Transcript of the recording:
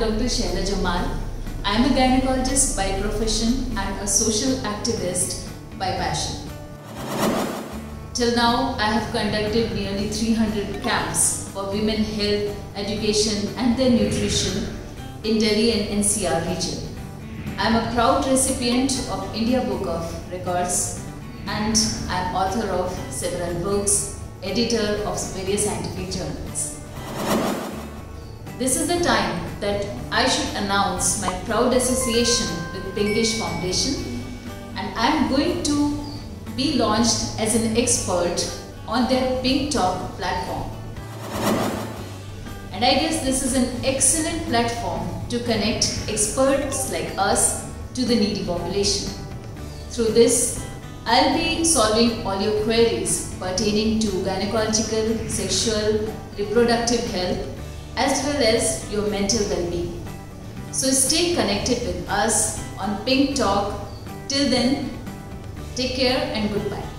Dr. Shehla Jamal. I am a gynecologist by profession and a social activist by passion. Till now, I have conducted nearly 300 camps for women health, education and their nutrition in Delhi and NCR region. I am a proud recipient of India Book of Records and I am author of several books, editor of various scientific journals. This is the time that I should announce my proud association with Pinkishe Foundation and I am going to be launched as an expert on their Pink Talk platform. And I guess this is an excellent platform to connect experts like us to the needy population. Through this, I'll be solving all your queries pertaining to gynecological, sexual, reproductive health as well as your mental well-being. So stay connected with us on Pink Talk. Till then, take care and goodbye.